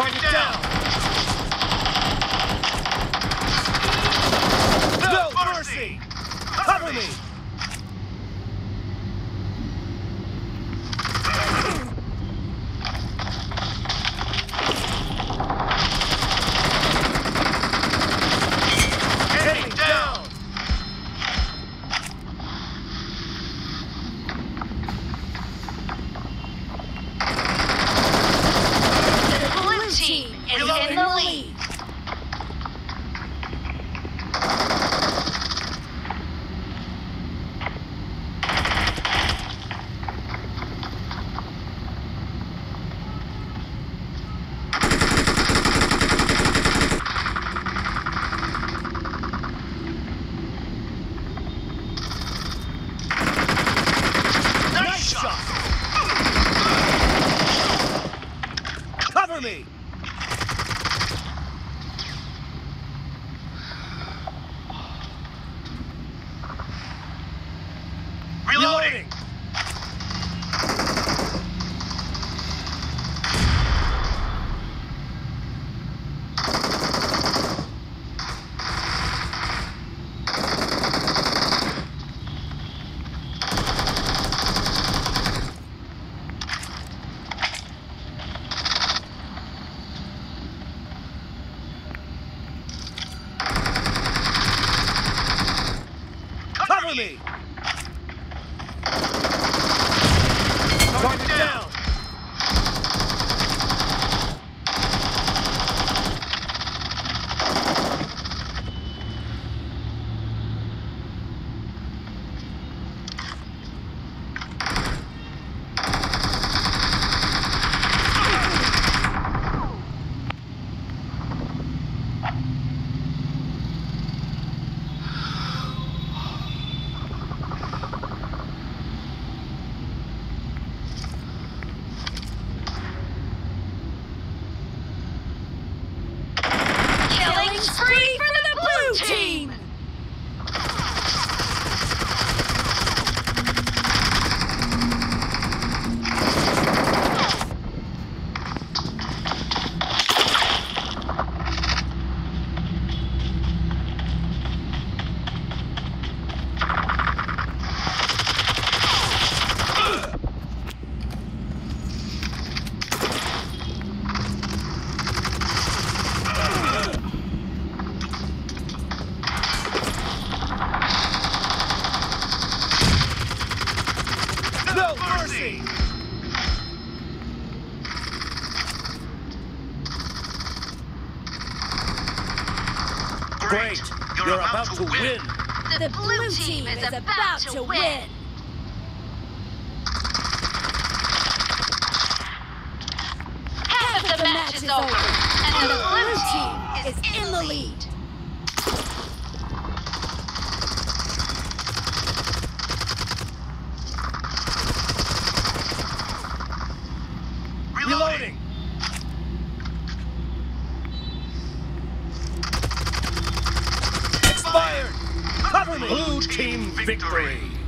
Target down! No mercy! Cover me! Heading down! The blue team is in the lead. Nice shot! Me! Reloading! Cover me! Target down! Killing spree for the blue team. No mercy! Great! You're about to win! The blue team is about to win. Half of the match is over, and the blue team is in the lead. Team victory!